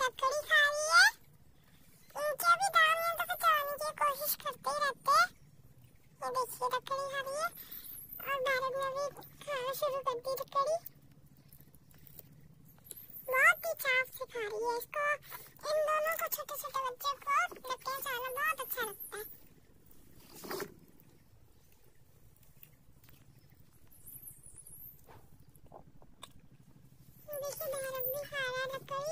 ककड़ी खा रही है इनके भी दाम तो बचाने की कोशिश करते ही रहते ये देखिए ककड़ी खा रही है और भारत में भी खाना शुरू कर दी ककड़ी बहुत ही चाव से खा रही है इसको इन दोनों को छोटे छोटे बच्चों को लकड़ियाँ खाना बहुत अच्छा लगता है देखिए भारत भी खा रहा है लकड़ी